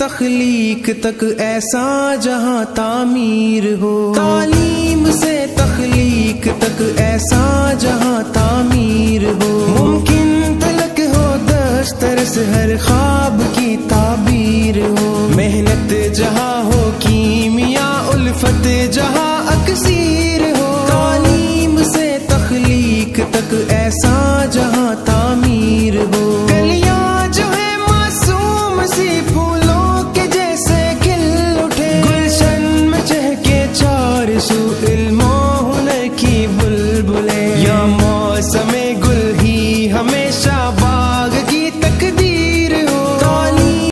तखलीक तक ऐसा जहाँ तामीर हो। तालीम से तखलीक तक ऐसा जहाँ तामीर हो। मुमकिन तलक हो दस्तर से हर ख्वाब की ताबीर हो। मेहनत जहाँ हो, कीमिया उल्फत जहाँ